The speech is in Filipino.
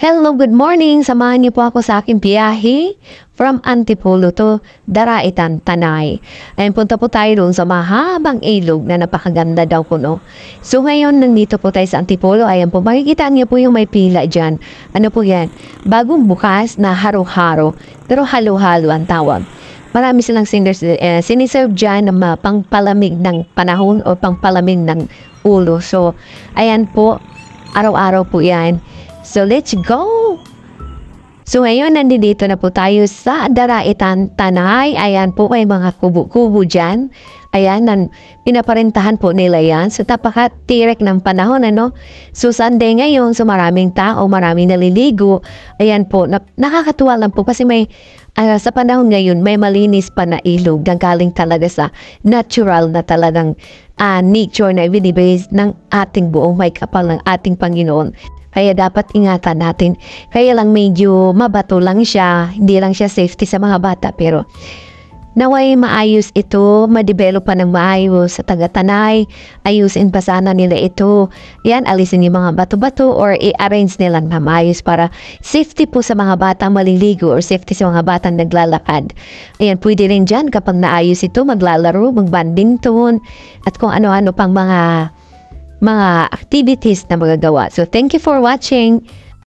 Hello, good morning. Samahan niyo po ako sa aking biyahe from Antipolo to Daraitan, Tanay. Ayun, punta po tayo doon sa mahabang ilog na napakaganda daw po, no? So, ngayon, nandito po tayo sa Antipolo. Ayan po, makikita niyo po yung may pila dyan. Ano po yan? Bagong bukas na haro-haro, pero halo-halo ang tawag. Marami silang singers, eh, siniserve dyan na pangpalamig ng panahon o pangpalamig ng ulo. So, ayan po, araw-araw po yan. So, let's go! So, ngayon, nandito na po tayo sa Daraitan, Tanay. Ayan po, may mga kubo-kubo dyan. Ayan, nan, pinaparentahan po nila yan. So, tapakatirek ng panahon, ano? So, Sunday ngayon, so maraming tao, maraming naliligo. Ayan po, na, nakakatuwa lang po kasi may, ah, sa panahon ngayon, may malinis pa na ilog na talaga sa natural na talagang ah, nature na ibinibigay ng ating buong may kapal ng ating Panginoon. Kaya dapat ingatan natin. Kaya lang medyo mabato lang siya. Hindi lang siya safety sa mga bata. Pero naway maayos ito, madevelop pa ng maayos sa taga-tanay. Ayusin pa sana nila ito. Yan, alisin yung mga bato-bato or i-arrange nila na maayos para safety po sa mga bata maliligo or safety sa mga bata naglalakad. Ayan, pwede rin dyan kapag naayos ito, maglalaro, mag-badminton, at kung ano-ano pang mga mga activities na magagawa. So, thank you for watching.